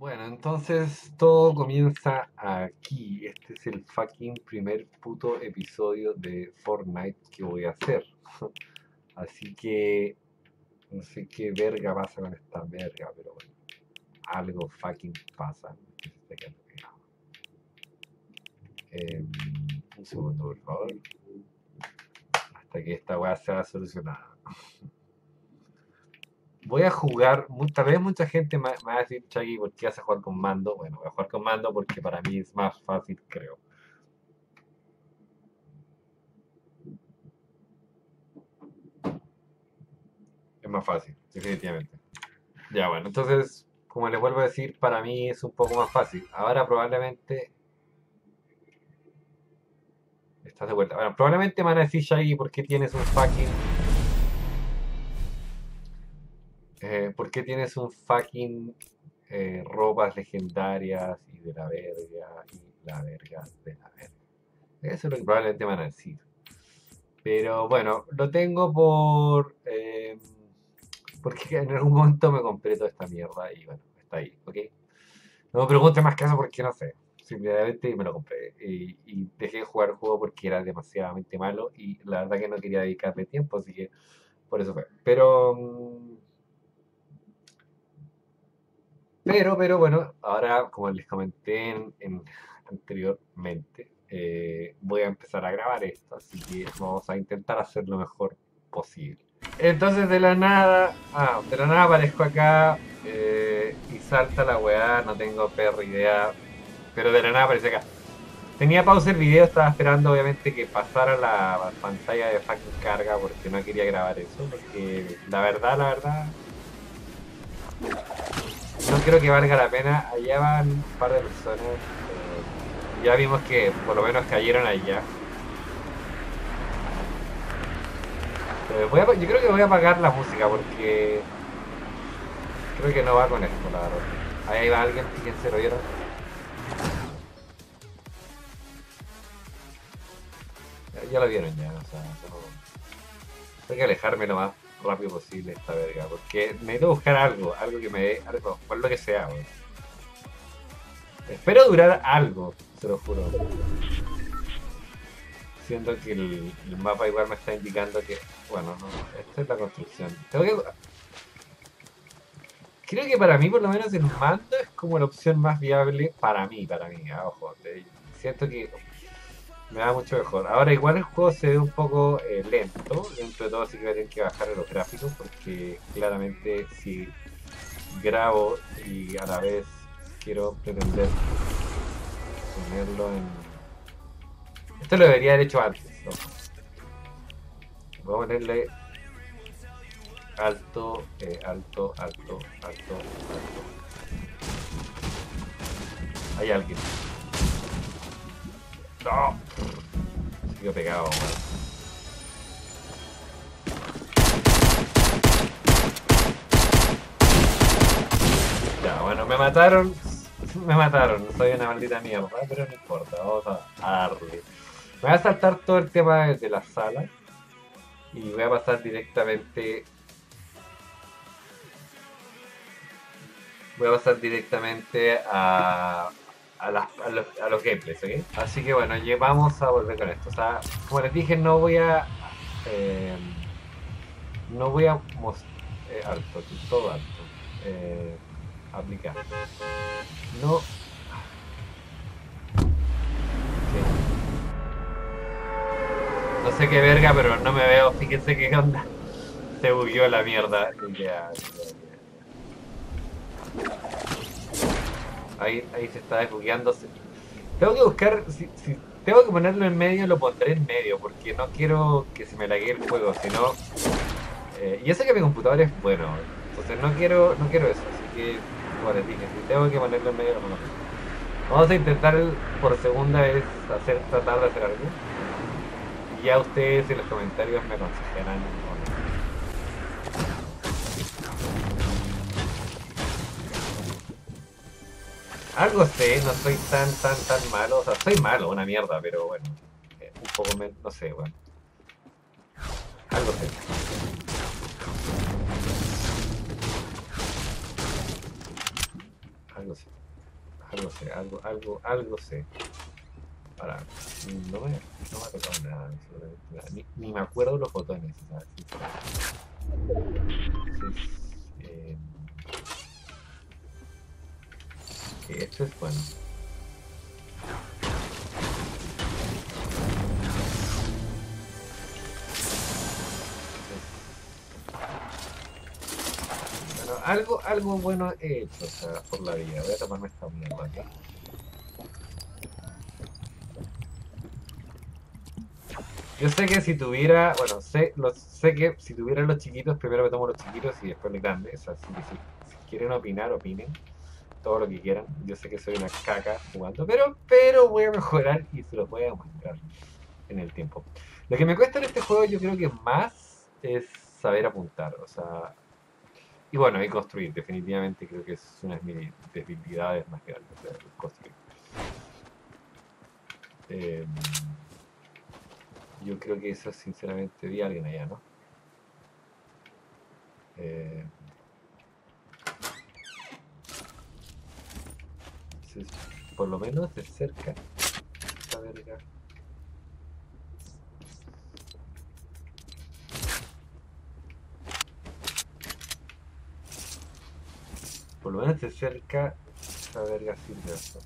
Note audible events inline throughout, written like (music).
Bueno, entonces todo comienza aquí. Este es el fucking primer puto episodio de Fortnite que voy a hacer. (laughs) Así que no sé qué verga pasa con esta verga, pero bueno, algo fucking pasa. Eh, un segundo, por favor. Hasta que esta weá sea solucionada. (laughs) Voy a jugar, tal vez mucha gente me, va a decir, Chagui, ¿por qué vas a jugar con mando? Bueno, voy a jugar con mando porque para mí es más fácil, creo. Es más fácil, definitivamente. Ya, bueno, entonces, como les vuelvo a decir, para mí es un poco más fácil. Ahora probablemente Estás de vuelta. Bueno, probablemente me van a decir Shaggy por qué tienes un fucking. Eh, ¿Por qué tienes un fucking eh, ropas legendarias y de la verga y la verga de la verga? Eso es lo que probablemente me van a decir. Pero bueno, lo tengo por. Eh, porque en algún momento me compré toda esta mierda y bueno, está ahí, ¿ok? No me pregunte más caso porque no sé simplemente me lo compré. Y, dejé de jugar el juego porque era demasiadamente malo y la verdad que no quería dedicarle tiempo, así que por eso fue. Pero. Pero, pero bueno, ahora como les comenté en, anteriormente, eh, voy a empezar a grabar esto, así que vamos a intentar hacer lo mejor posible. Entonces de la nada, ah, de la nada aparezco acá eh, y salta la weá, no tengo perra idea pero de la nada aparece acá. Tenía pausa el video, estaba esperando obviamente que pasara la pantalla de fucking carga porque no quería grabar eso, porque la verdad, la verdad, no creo que valga la pena. Allá van un par de personas, eh, ya vimos que por lo menos cayeron allá. Yo creo que voy a apagar la música porque creo que no va con esto, la verdad. Ahí va alguien, fíjense, ¿lo vieron? Ya lo vieron ya, o sea, tengo que alejarme lo más rápido posible esta verga, porque necesito buscar algo, algo que me dé, algo, por lo que sea, Espero durar algo, se lo juro. Siento que el, mapa igual me está indicando que, bueno, no, esta es la construcción. Tengo que... Creo que para mí, por lo menos, el mando es como la opción más viable para mí, para mí, ah, ojo. Siento que me da mucho mejor. Ahora igual el juego se ve un poco eh, lento, dentro de todo sí que voy a tener que bajar los gráficos porque claramente si grabo y a la vez quiero pretender ponerlo en... Esto lo debería haber hecho antes, Voy a ponerle alto, eh, alto, alto, alto, alto. Hay alguien. No. Sigo pegado, Ya, bueno, me mataron. (laughs) Me mataron. Soy una maldita mierda, pero no importa. Vamos a darle. Voy a saltar todo el tema de la sala. Y voy a pasar directamente voy a pasar directamente a, a, los, a los gameplays. Así que bueno, vamos a volver con esto. O sea, como les dije, no voy a... Eh, no voy a mostrar... Eh, alto, todo alto. Eh, aplicar. No... No sé qué verga, pero no me veo. Fíjense qué onda. Se bugueó la mierda. Ahí, ahí se está desbugueando. Tengo que buscar, si, tengo que ponerlo en medio, lo pondré en medio, porque no quiero que se me lague el juego, sino... Eh, y sé que mi computador es bueno, entonces no quiero, no quiero eso, así que, como les dije, si tengo que ponerlo en medio, lo pongo Vamos a intentar por segunda vez hacer, tratar de hacer algo. Ya ustedes en los comentarios me aconsejarán Algo sé, no soy tan, tan, tan malo. O sea, soy malo, una mierda, pero bueno. Eh, un poco menos, no sé, bueno. Algo sé. Algo sé. Algo sé, algo, algo, algo sé. Ahora, no me, no me ha tocado nada, Ni, ni, me acuerdo los botones, ¿sabes? Eh, esto es bueno. algo, algo bueno he hecho, o sea, por la vida. Voy a tomarme esta mierda acá. Yo sé que si tuviera, bueno, sé, lo, sé que si tuviera los chiquitos, primero me tomo los chiquitos y después los grandes. Así que si, quieren opinar, opinen. Todo lo que quieran. Yo sé que soy una caca jugando, pero, pero voy a mejorar y se los voy a mostrar en el tiempo. Lo que me cuesta en este juego, yo creo que más es saber apuntar. O sea, y bueno, y construir, definitivamente creo que es una de mis debilidades más grandes, construir. Eh, yo creo que eso sinceramente vi a alguien allá, ¿no? Eh, por lo menos de cerca, esta verga. Por lo menos de cerca esa verga sirve esto.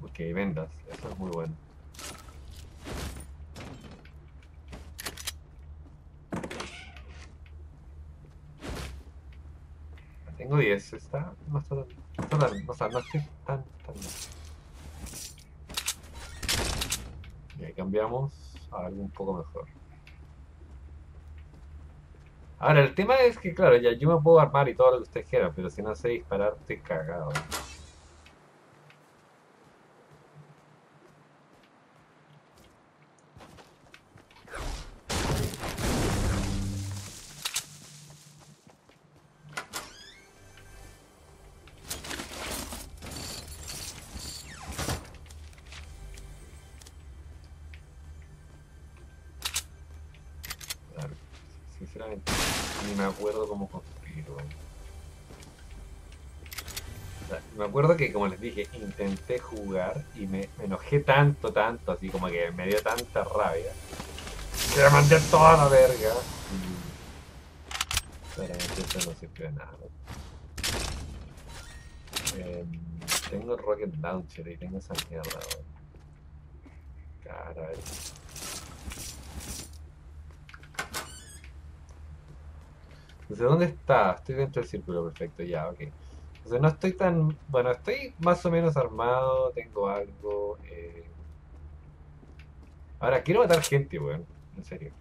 Ok, vendas, eso es muy bueno. Tengo 10, está, no está tan, está tan, no estoy tan, tan Y ahí cambiamos a algo un poco mejor. Ahora, el tema es que, claro, ya yo me puedo armar y todo lo que ustedes quieran, pero si no sé disparar, estoy cagado. Recuerdo que, como les dije, intenté jugar y me, enojé tanto, tanto, así como que me dio tanta rabia. Que me mandé toda la verga. Pero eso no sirve de nada. Eh, tengo Rocket Launcher y tengo esa mierda. Caray. Entonces, ¿dónde está? Estoy dentro del círculo perfecto, ya, ok no estoy tan. Bueno, estoy más o menos armado, tengo algo. Eh... Ahora, quiero matar gente, weón. En serio.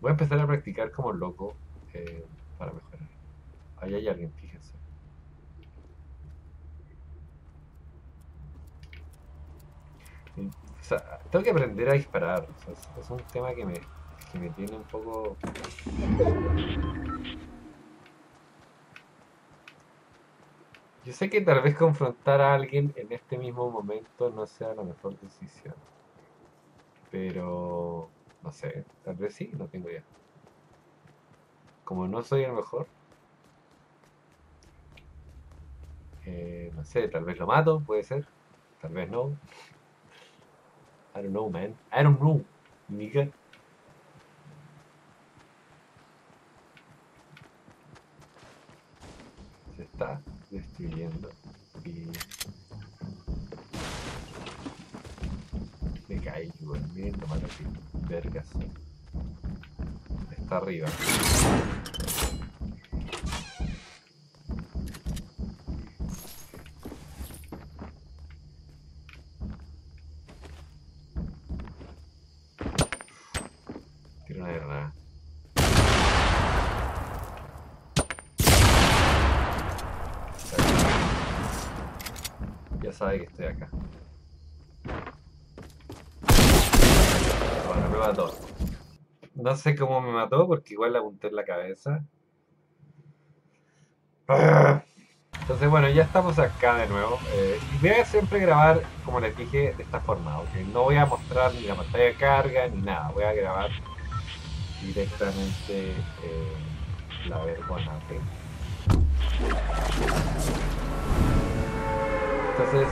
Voy a empezar a practicar como loco eh, para mejorar. Ahí hay alguien, fíjense. O sea, tengo que aprender a disparar. O sea, es un tema que me, que me tiene un poco... Yo sé que tal vez confrontar a alguien en este mismo momento no sea la mejor decisión. Pero, no sé, tal vez sí, no tengo idea. Como no soy el mejor, eh, no sé, tal vez lo mato, puede ser. Tal vez no. I don't know, man. I don't know, nigga. Está destruyendo y me caí, weón, miren lo malo que vergas. Está arriba sabe que estoy acá. Bueno, me. No sé cómo me mató porque igual le apunté en la cabeza. Entonces bueno, ya estamos acá de nuevo. Eh, y voy a siempre grabar, como les dije, de esta forma. No voy a mostrar ni la pantalla de carga ni nada. Voy a grabar directamente eh, la vergona P. Entonces,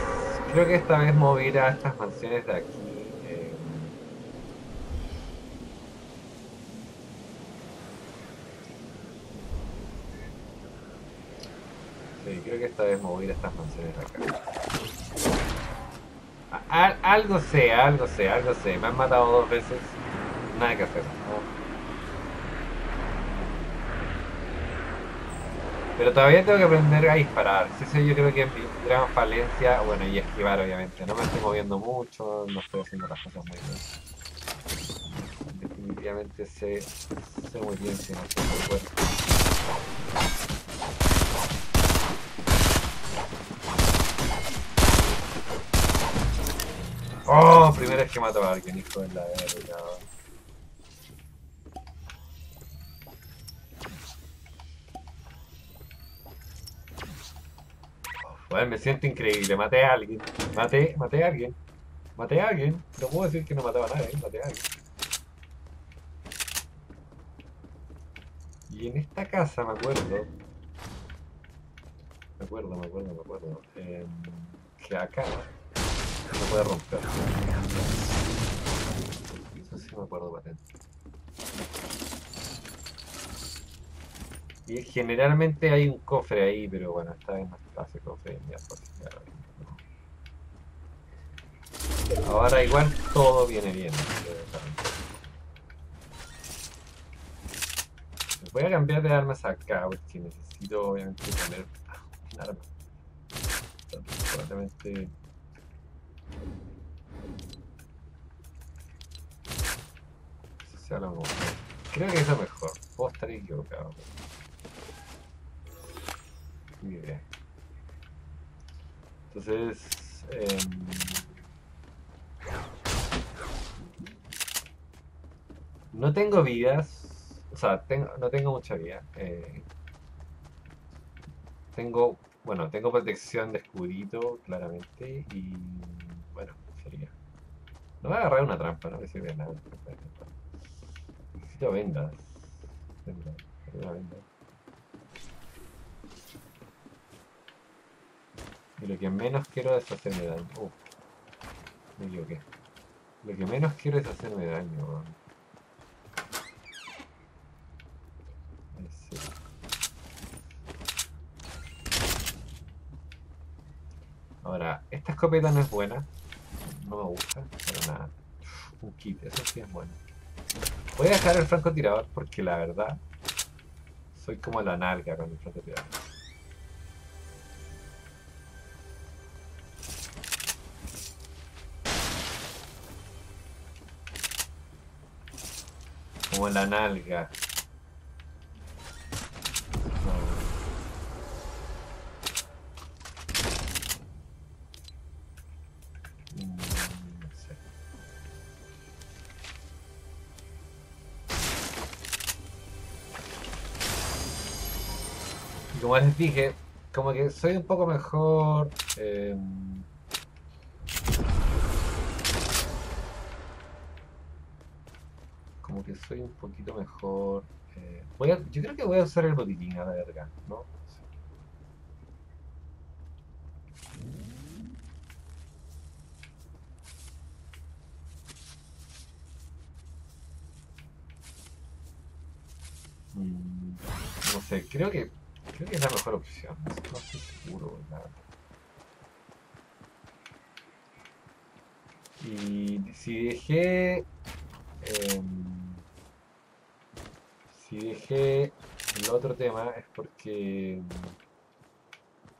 creo que esta vez mover a estas mansiones de aquí. eh, Sí, creo que esta vez voy a estas mansiones de acá. Algo sé, algo sé, algo sé. Me han matado dos veces. Nada que hacer. Pero todavía tengo que aprender a disparar. Eso yo creo que es mi gran falencia. Bueno, y esquivar, obviamente. No me estoy moviendo mucho, no estoy haciendo las cosas muy bien. Definitivamente sé, sé muy bien si no estoy muy bueno. Oh, primera vez que mato a alguien, hijo de la verga. Bueno, me siento increíble, maté a alguien. Maté, maté a alguien. Maté a alguien. No puedo decir que no mataba a nadie, maté a alguien. Y en esta casa me acuerdo. Me acuerdo, me acuerdo, me acuerdo. em, que acá se puede romper. Eso sí me acuerdo patente. Y generalmente hay un cofre ahí, pero bueno, esta vez no está ese cofre. Ahora igual todo viene bien. Voy a cambiar de armas acá, porque necesito obviamente tener un arma. Probablemente... Creo que es lo mejor. Puedo estar equivocado. Idea. Entonces... em, no tengo vidas. O sea, tengo, no tengo mucha vida. eh, tengo, bueno, tengo protección de escudito, claramente. Y bueno, sería. No voy a agarrar una trampa, no me sirve nada. Necesito vendas. Vendas, una venda. Y lo que menos quiero es hacerme daño. Uh, me equivoqué. Lo que menos quiero es hacerme daño. Ese. Ahora, esta escopeta no es buena. No me gusta, pero nada. Un kit, eso sí es bueno. Voy a dejar el francotirador porque la verdad soy como la nalga con el francotirador. Como la nalga. Como les dije, como que soy un poco mejor. em, como que soy un poquito mejor. eh, voy yo creo que voy a usar el botiquín a la verga, ¿no? Mm, no sé, creo que creo que es la mejor opción. No estoy seguro, verdad. Y si dejé em, si dejé el otro tema es porque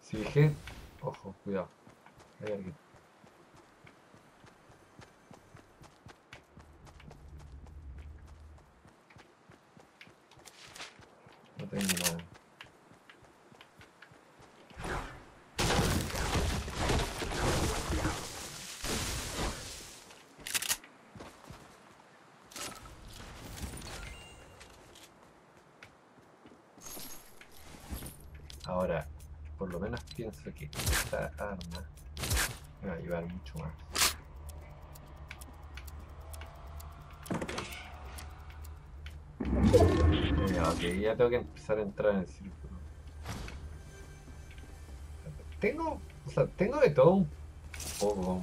si dejé ojo, cuidado. No tengo nada. Ahora, por lo menos pienso que esta arma me va a ayudar mucho más. Ok, ya tengo que empezar a entrar en el círculo. Tengo, o sea, tengo de todo un poco.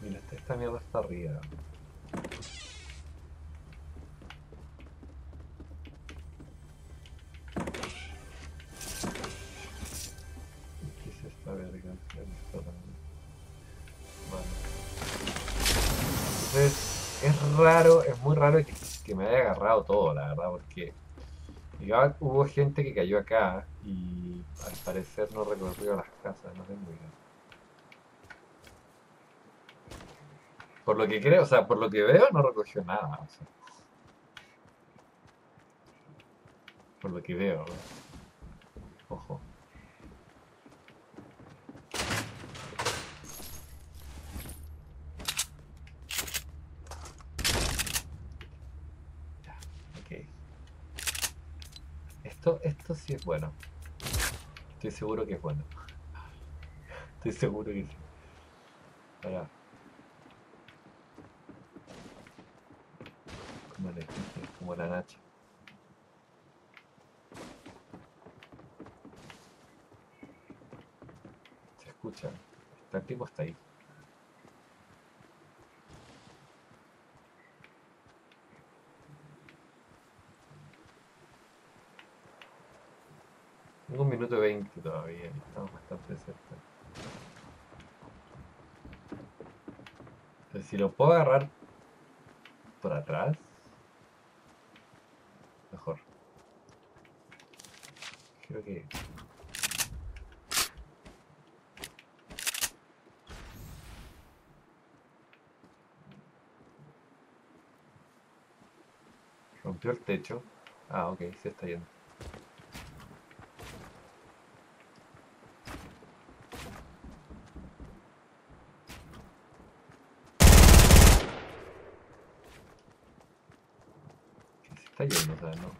Mira, esta mierda está arriba. Entonces, es raro, es muy raro que, me haya agarrado todo, la verdad, porque digamos, hubo gente que cayó acá y al parecer no recorrió las casas, no tengo idea. Por lo que creo, o sea, por lo que veo, no recogió nada. Por lo que veo. Ojo. Ya, ok. Esto, esto sí es bueno. Estoy seguro que es bueno. Estoy seguro que sí. Ahora. Como dije, como la Nacha. Se escucha. El tipo está ahí. Tengo un minuto veinte todavía. y Estamos bastante cerca. Si lo puedo agarrar por atrás, mejor. Creo que rompió el techo. Ah, ok, se está yendo. Se está yendo, o sea, no.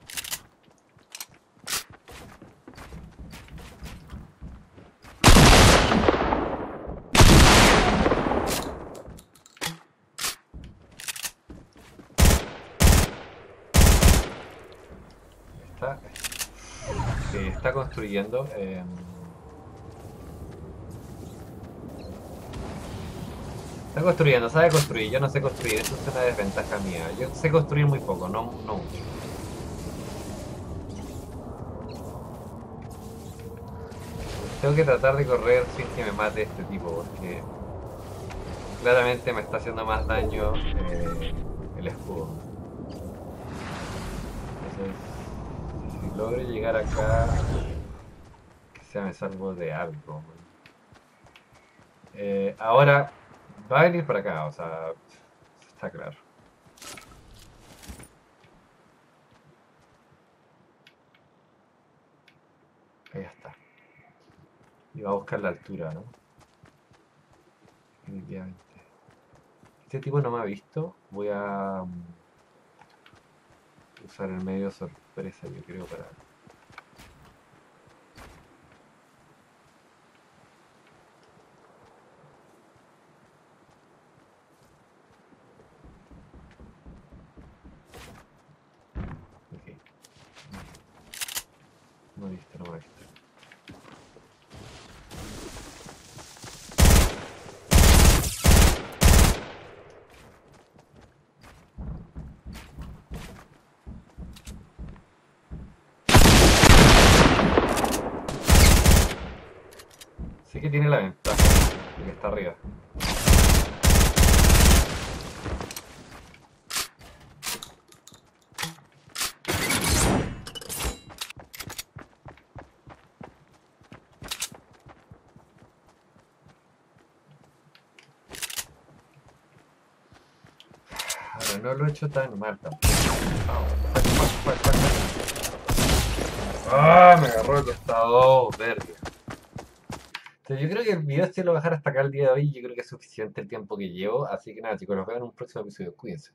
Está, que está construyendo. em, está construyendo, sabe construir. Yo no sé construir, eso es una desventaja mía. Yo sé construir muy poco, no, mucho. Tengo que tratar de correr sin que me mate este tipo, porque claramente me está haciendo más daño eh, el escudo. Entonces, si logro llegar acá, quizá me salvo de algo. Eh, ahora, va a venir para acá, o sea, está claro. Ahí está. Y va a buscar la altura, ¿no? Definitivamente. Este tipo no me ha visto. Voy a mm, usar el medio sorpresa, yo creo, para. Ok. No me ha visto, no me ha visto. Sí que tiene la ventaja de que está arriba. Ahora, no lo he hecho tan mal tampoco. Ah, me agarró el costado, verga. Entonces, yo creo que el video este lo dejar hasta acá el día de hoy. Yo creo que es suficiente el tiempo que llevo. Así que nada, chicos, nos vemos en un próximo episodio. Cuídense.